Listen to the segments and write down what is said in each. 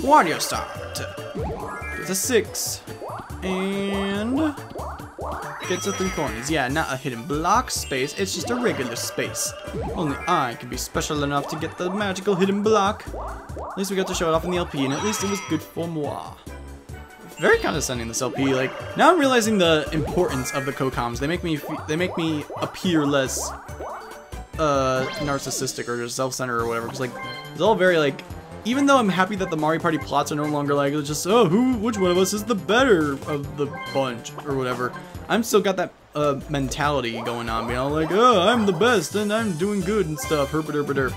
Wario Start. Gets a six. And gets a three coins. Yeah, not a hidden block space, it's just a regular space. Only I can be special enough to get the magical hidden block. At least we got to show it off in the LP, and at least it was good for moi. Very condescending this LP. Like now, I'm realizing the importance of the co-coms. They make me they make me appear less uh, narcissistic or just self-centered or whatever. Because like it's all very like even though I'm happy that the Mario Party plots are no longer like it's just oh who which one of us is the better of the bunch or whatever, I'm still got that uh, mentality going on, you know, like oh I'm the best and I'm doing good and stuff. Herp derp derp.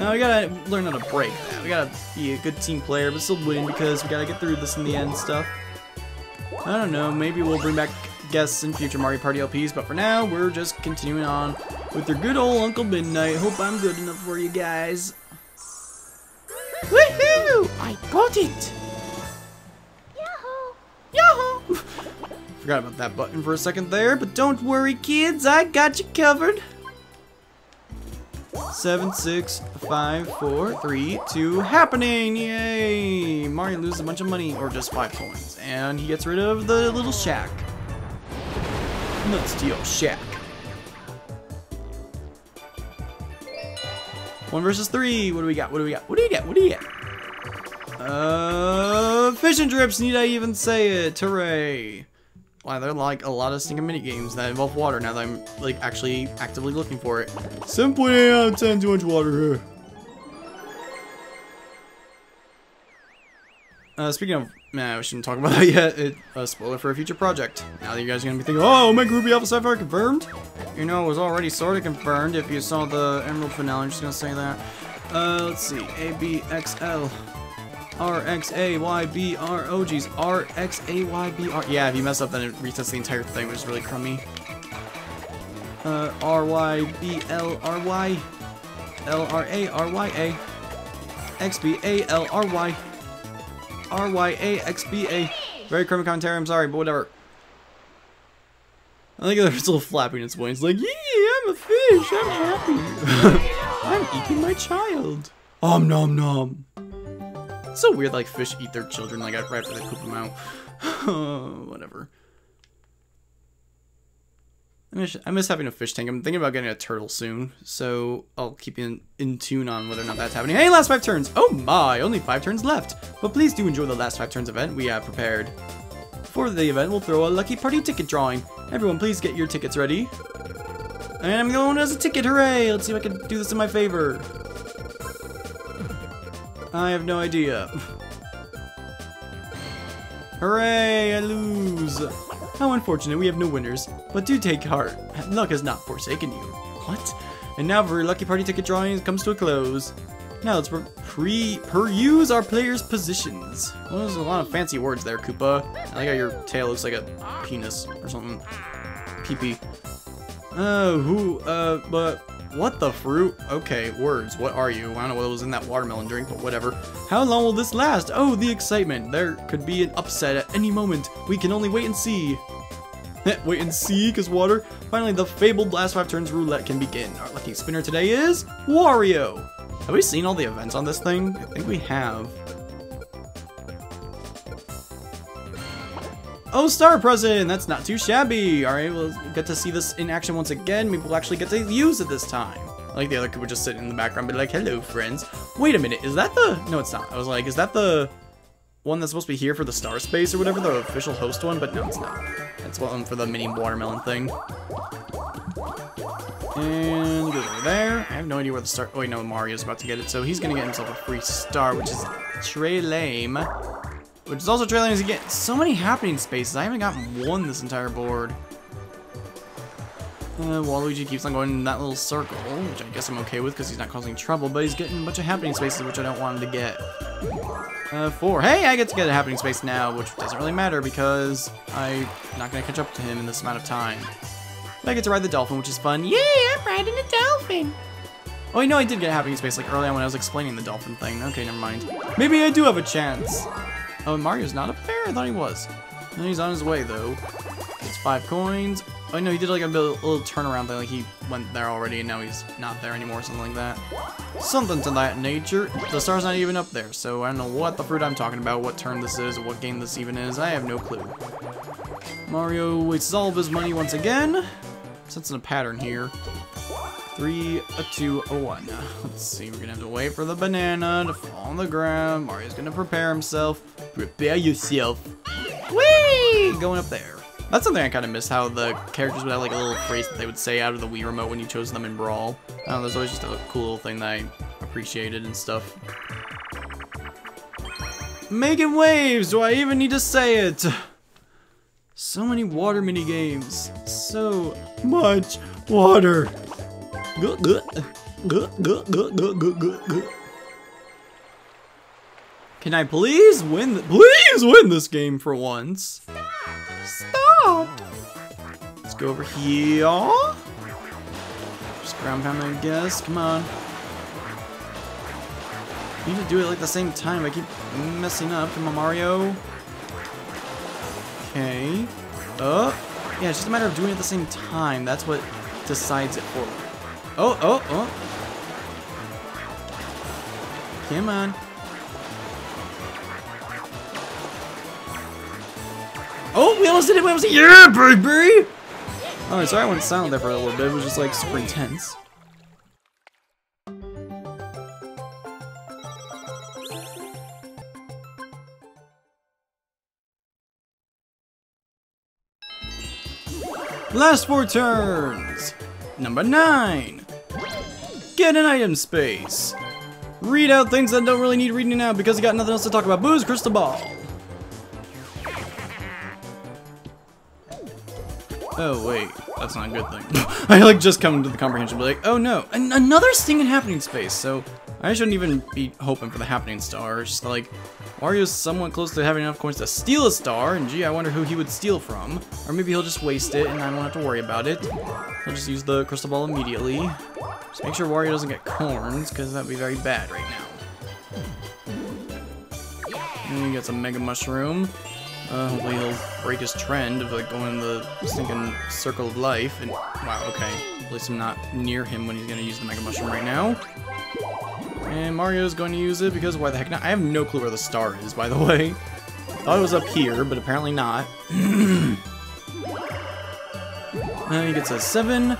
Now we gotta learn how to break that. We gotta be a good team player, but still win because we gotta get through this in the end stuff. I don't know. Maybe we'll bring back guests in future Mario Party LPs, but for now we're just continuing on with your good old Uncle Midnight. Hope I'm good enough for you guys. Woohoo! I got it! Yahoo! Yahoo! Forgot about that button for a second there, but don't worry, kids. I got you covered. Seven, six, five, four, three, two, happening! Yay! Mario loses a bunch of money, or just five coins, and he gets rid of the little shack. Let's steal shack. One versus three. What do we got? What do we got? What do you get? What do you get? Uh, fish and drips. Need I even say it? Hooray! Wow, they're like a lot of stinking mini games that involve water. Now that I'm like actually actively looking for it. 7.8 out of 10. Too much water here. Uh, speaking of, nah, we shouldn't talk about that yet. It, a spoiler for a future project. Now that you guys are gonna be thinking, oh, Omega Ruby Alpha Sapphire confirmed? You know, it was already sort of confirmed if you saw the Emerald finale. I'm just gonna say that. Uh, let's see. A, B, X, L. R, X, A, Y, B, R, O, G's. R, X, A, Y, B, R. Yeah, if you mess up, then it resets the entire thing, which is really crummy. Uh, R, Y, B, L, R, Y. L, R, A, R, Y, A. X, B, A, L, R, Y. R, Y, A, X, B, A. Very crummy commentary, I'm sorry, but whatever. I think they're still flapping its wings, like, yeah, I'm a fish, I'm happy. I'm eating my child. Om nom nom. It's so weird, like, fish eat their children, like, right after they poop them out. Whatever. I miss, I miss having a fish tank. I'm thinking about getting a turtle soon, so I'll keep you in, in tune on whether or not that's happening. Hey, last five turns! Oh my, only five turns left. But please do enjoy the last five turns event we have prepared. For the event, we'll throw a lucky party ticket drawing. Everyone, please get your tickets ready. And I'm going as a ticket, hooray! Let's see if I can do this in my favor. I have no idea. Hooray, I lose. How unfortunate, we have no winners. But do take heart, luck has not forsaken you. What? And now for your lucky party ticket drawing comes to a close. Now let's pre peruse our players' positions. Well, there's a lot of fancy words there, Koopa. I like how your tail looks like a penis or something. Pee-pee. Oh, who, uh, but what the fruit? Okay, words. What are you? I don't know what was in that watermelon drink, but whatever. How long will this last? Oh, the excitement. There could be an upset at any moment. We can only wait and see. wait and see, because water. Finally, the fabled last five turns roulette can begin. Our lucky spinner today is Wario. Have we seen all the events on this thing? I think we have. Oh, Star Present! That's not too shabby! Alright, we'll get to see this in action once again. Maybe we'll actually get to use it this time. Like the other kid just sit in the background and be like, hello, friends. Wait a minute, is that the... No, it's not. I was like, is that the one that's supposed to be here for the Star Space or whatever, the official host one? But no, it's not. It's one for the mini watermelon thing. And goes over there. I have no idea where the star... Oh, wait, no, Mario's about to get it, so he's gonna get himself a free star, which is Trey lame. Which is also trailing as you get so many happening spaces. I haven't gotten one this entire board. Uh, Waluigi keeps on going in that little circle, which I guess I'm okay with because he's not causing trouble, but he's getting a bunch of happening spaces, which I don't want him to get. Uh, four. Hey, I get to get a happening space now, which doesn't really matter because I'm not going to catch up to him in this amount of time. I get to ride the dolphin, which is fun. Yay, I'm riding a dolphin! Oh, you know, I did get a happening space like early on when I was explaining the dolphin thing. Okay, never mind. Maybe I do have a chance. Oh, Mario's not up there? I thought he was. No, he's on his way, though. It's five coins. Oh, no, he did like a little, little turnaround thing. Like he went there already, and now he's not there anymore, something like that. Something to that nature. The star's not even up there, so I don't know what the fruit I'm talking about, what turn this is, what game this even is. I have no clue. Mario wastes all of his money once again. Sensing a pattern here. Three, a two, a one. Let's see, we're gonna have to wait for the banana to fall on the ground. Mario's gonna prepare himself. Prepare yourself. Whee! Going up there. That's something I kind of miss, how the characters would have like a little phrase that they would say out of the Wii remote when you chose them in Brawl. Uh, I know, there's always just a cool little thing that I appreciated and stuff. Making waves! Do I even need to say it? So many water mini games. So much water. Can I please win? Please win this game for once. Stop. Let's go over here. Just ground pound, I guess. Come on. You need to do it like the same time. I keep messing up. Come on, Mario. Oh. Yeah, it's just a matter of doing it at the same time. That's what decides it for. Oh, oh, oh. Come on. Oh, we almost did it! We almost did it! Yeah, baby! Oh, sorry I went silent there for a little bit. It was just like super intense. Last four turns! Number 9! Get an item space! Read out things that don't really need reading out because you got nothing else to talk about. Boo's Crystal Ball! Oh, wait. That's not a good thing. I, like, just come to the comprehension be like, oh no, an another in happening space, so I shouldn't even be hoping for the happening star. Like, Mario's somewhat close to having enough coins to steal a star, and gee, I wonder who he would steal from. Or maybe he'll just waste it, and I won't have to worry about it. He'll just use the crystal ball immediately. Just make sure Wario doesn't get corns, because that'd be very bad right now. And you get some Mega Mushroom. Uh, hopefully he'll break his trend of like going in the stinking circle of life. And wow, okay. At least I'm not near him when he's gonna use the Mega Mushroom right now. And Mario's going to use it because why the heck not? I have no clue where the star is, by the way. Thought it was up here, but apparently not. and he gets a seven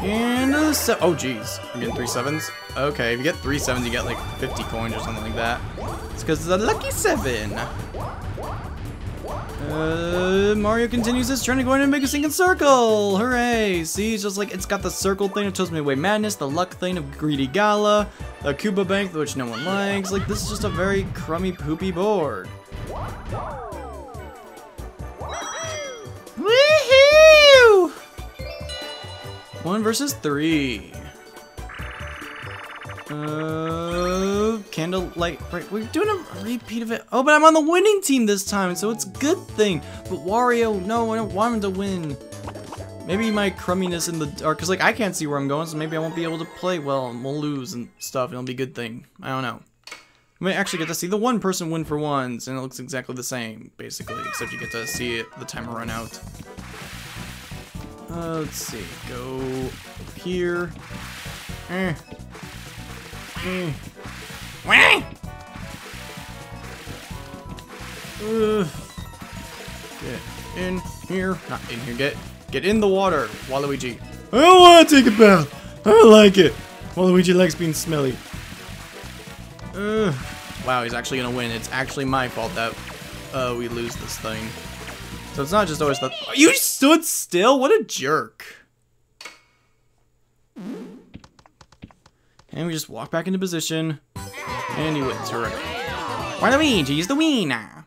and a seven. Oh, geez. I'm getting three sevens. Okay, if you get three sevens, you get like 50 coins or something like that. It's because it's a lucky seven. Uh, Mario continues his trend of going to make a sinking circle! Hooray! See, it's just like, it's got the circle thing that Toad's Midway Madness, the luck thing of Greedy Gala, the Koopa Bank, which no one likes. Like, this is just a very crummy, poopy board. Woohoo! One versus three. Uh, candlelight break. We're doing a repeat of it. Oh, but I'm on the winning team this time, so it's a good thing. But Wario, no, I don't want him to win. Maybe my crumminess in the dark, because like I can't see where I'm going, so maybe I won't be able to play well and we'll lose and stuff. and It'll be a good thing. I don't know. We may actually get to see the one person win for once, and it looks exactly the same, basically, except you get to see it the timer run out. Uh, let's see. Go here. Eh. Mm. Uh, get in here. Not in here. Get get in the water, Waluigi. I don't want to take a bath. I don't like it. Waluigi likes being smelly. Uh, wow, he's actually gonna win. It's actually my fault that uh, we lose this thing. So it's not just always the- You stood still? What a jerk. And we just walk back into position. And he wins. Hooray. Waluigi's the winner.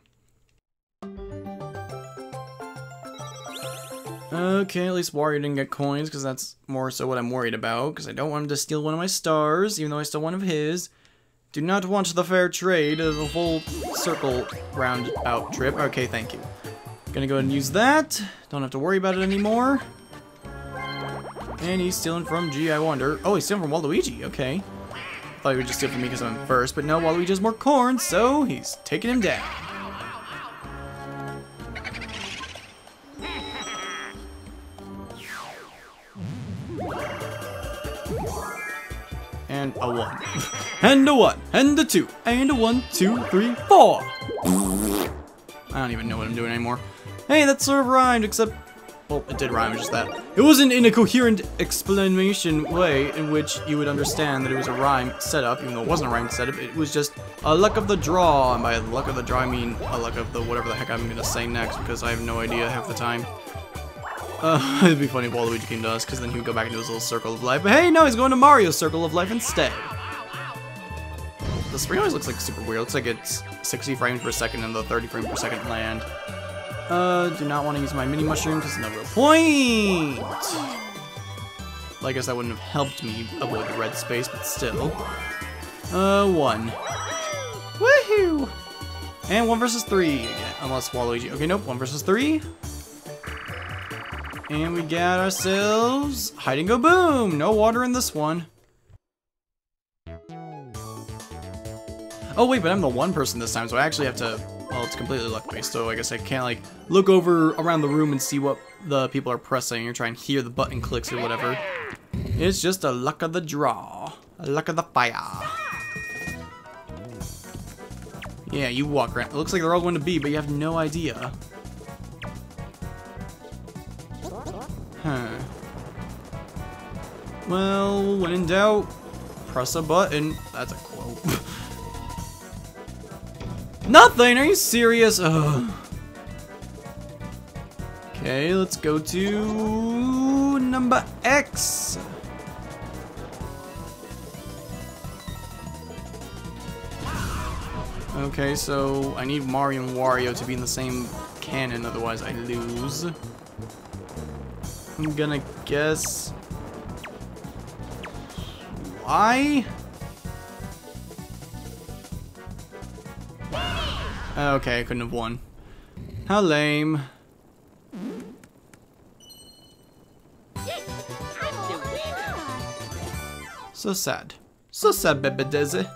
Okay, at least Wario didn't get coins, because that's more so what I'm worried about, because I don't want him to steal one of my stars, even though I stole one of his. Do not want the fair trade of a full circle roundabout trip. Okay, thank you. Gonna go ahead and use that. Don't have to worry about it anymore. And he's stealing from G, I wonder. Oh, he's stealing from Waluigi, okay. Thought he would just steal from me because I'm first, but no, Waluigi has more corn, so he's taking him down. and a one, and a one, and a two, and a one, two, three, four. I don't even know what I'm doing anymore. Hey, that sort of rhymed, except well, it did rhyme, just that. It wasn't in a coherent explanation way in which you would understand that it was a rhyme setup, even though it wasn't a rhyme setup. It was just a luck of the draw, and by luck of the draw I mean a luck of the whatever the heck I'm gonna say next, because I have no idea half the time. Uh, it'd be funny if Waluigi came to us, because then he would go back into his little circle of life. But hey, no, he's going to Mario's circle of life instead. The screen always looks like super weird. It looks like it's 60 frames per second in the 30 frames per second land. Uh, do not want to use my mini mushroom because no real point. I guess that wouldn't have helped me avoid the red space, but still. Uh, one. Woohoo! And one versus three again, unless Waluigi. Okay, nope, one versus three. And we got ourselves hide and go boom. No water in this one. Oh wait, but I'm the one person this time, so I actually have to well, it's completely luck-based, so I guess I can't, like, look over around the room and see what the people are pressing or try and hear the button clicks or whatever. It's just a luck of the draw. A luck of the fire. Yeah, you walk around. It looks like they're all going to be, but you have no idea. Huh. Well, when in doubt, press a button. That's a quote. Nothing? Are you serious? Ugh. Okay, let's go to number X. Okay, so I need Mario and Wario to be in the same cannon, otherwise I lose. I'm gonna guess... Why? Oh, okay, I couldn't have won. How lame. So sad. So sad, Baby Daisy.